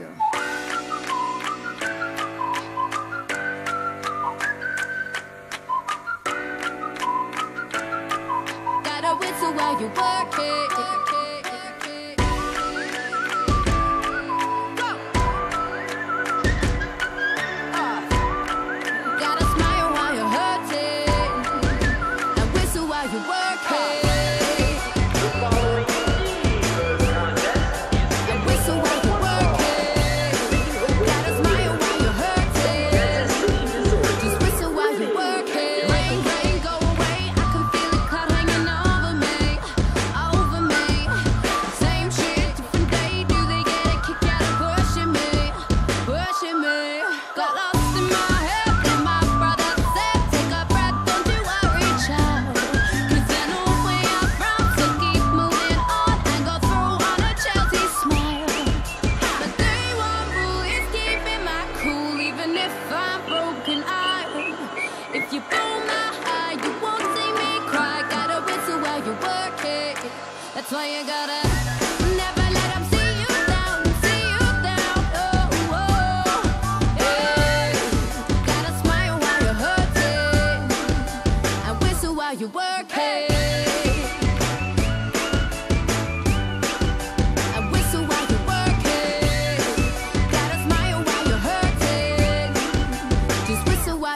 them. Got a whistle while you work it. broken. If you blow my eye, you won't see me cry. Gotta whistle while you work it. That's why you gotta never let them see you down, see you down. Oh, oh, hey. Gotta smile while you're hurting whistle while you.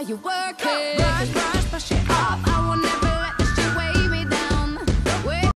you work it. Rush, rush, rush it